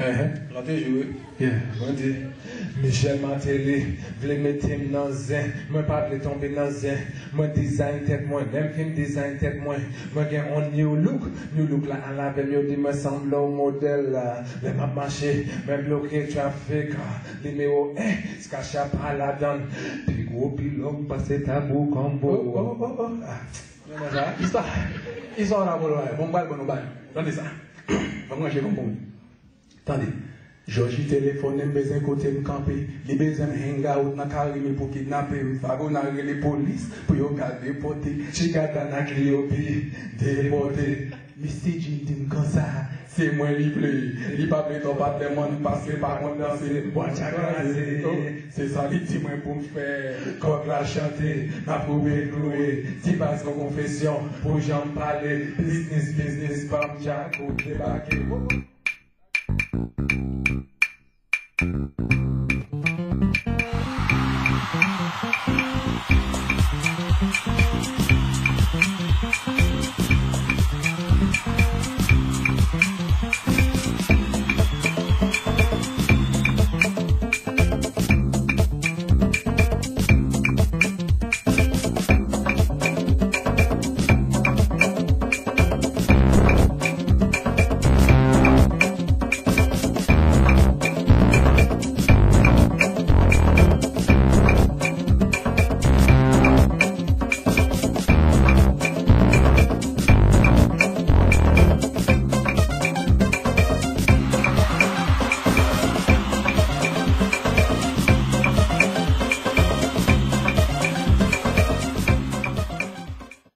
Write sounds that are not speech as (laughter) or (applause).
Uh-huh. Lante joué. Yeah. Mwen di, Michel Martelly, vle metem nan zen, mwen pa vle tombe nan zen, design tet mwen, nem film design tet mwen, mwen gen on new look, new look la an la yo di mwen semble ou model la, le map mache, mwen bloke trafik, li me o, eh, ska chapa la dan, pi gwo pilok pase tabou kombo. Oh, oh, oh, oh. Ah. Bon bal, bon bal. (coughs) Tande, Georgie téléphone m bezen kote m kampe, li bezen m hang out nan karime pou kidnappe m, fago nan re li polis pou yo ka depote, chikata nan kriyo pi depote. Mr. G din kon sa, se mwen li ple, li pa ple to pa temon, paske pa kon danse, wacha krasi. Oh, se sa li ti mwen pou m fe, kok la chante, na pou be kloe, ti bas kon konfesyon, pou jan pale, business, business, pam, jako, debake. Mm-hmm.